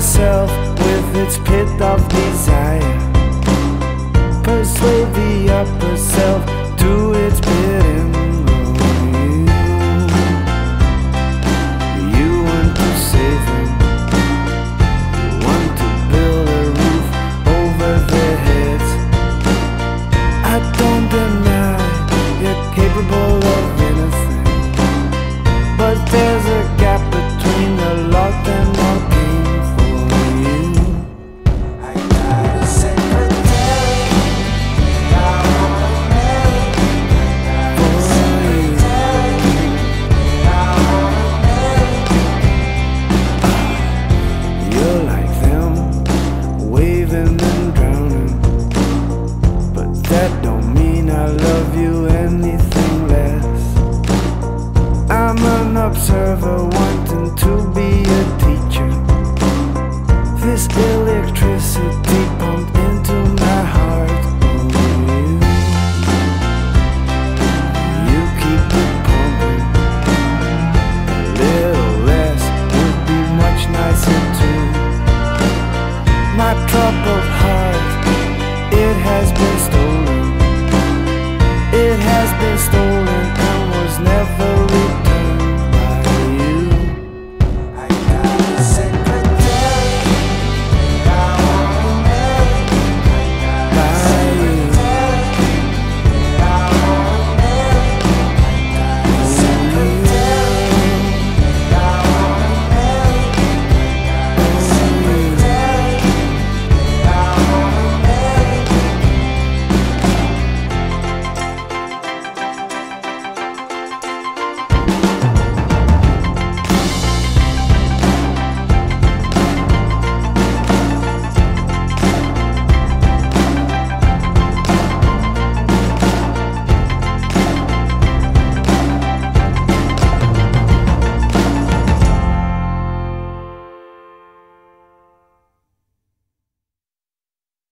self with its pit of desire. in the